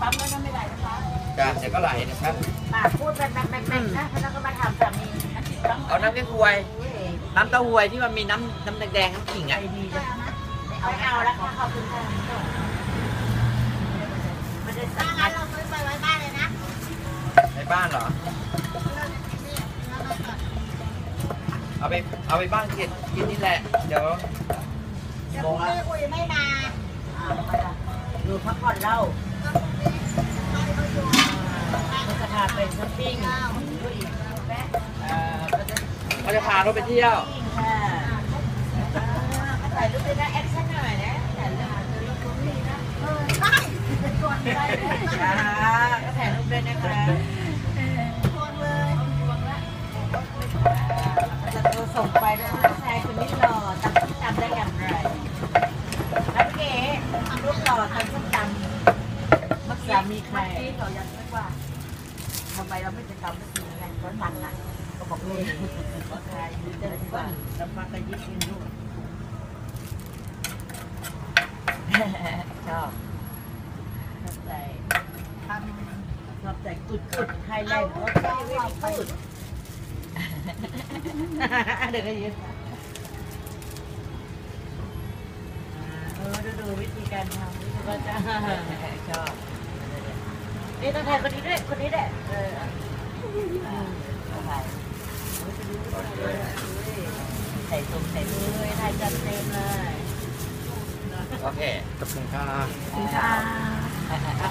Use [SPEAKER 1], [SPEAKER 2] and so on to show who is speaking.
[SPEAKER 1] ปั๊มแล้วก็ไม่ได้นะคะ
[SPEAKER 2] จ้ะเดี๋ยวก็ไหลนะครับ
[SPEAKER 1] ปากพูดแบบแบบแบบแบบนะแล้วก็มาถามสามี
[SPEAKER 2] เอาน้ำเก๊กฮวย น้ำเต้าหวยที่มันมีน้ำน้ำแดงๆน้ำขิง
[SPEAKER 1] ใจ
[SPEAKER 2] อะ
[SPEAKER 1] ดีจังไม่เอาแล้วค่ะขอบคุณค่ะมันจะสั่งงานเราซื้อไปไว้บ้านเลยนะ
[SPEAKER 2] ในบ้านเหรอ เอาไปเอาไปบ้านกินกินนี่แหละ เดี๋ยวโมงละ
[SPEAKER 1] คุยไม่มา ดูพักผ่อนเล่าก็จะพาไปช้อปปิ้งเอ่อก็จะ
[SPEAKER 2] เขาจะพารถไปเที่ยว
[SPEAKER 1] ค่ะถ่ายรูปด้วยนะแอคชั่นหน่อยนะถ่ายรูปถ่ายรูปตรงนี้นะเออใช่ชวนได้ค่ะก็ถ่ายรูปด้วยนะคะชวนเลยชวนละจะตัวส่งไปแล้วชายคนนี้หล่อจำที่จำได้อย่างไรแล้วเก๋รูปหล่อทำส้มตำมักสามีใคร ไมเราไม่จะทำสักทีไงเพราะมันอะก็บอกเลยก็ทายดูเจอดีกว่าแล้วมากระยิบกินลูกชอบชอบใจทำชอบใจกุดกุดไทยแลนด์โอเคเวลี่กุดเดี๋ยวก็ยืนเออดูดูวิธีการทำวิธีกาจะชอบ นี่ต้องแทนคนนี้ด้วย คนนี้ด้วยเอออ่าเอาไปใส่ตุ่มใส่เลยไทยจัดเต็มเลย
[SPEAKER 2] โอเค
[SPEAKER 3] ขอบคุณค่ะ
[SPEAKER 1] ค่ะ